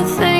overthinking.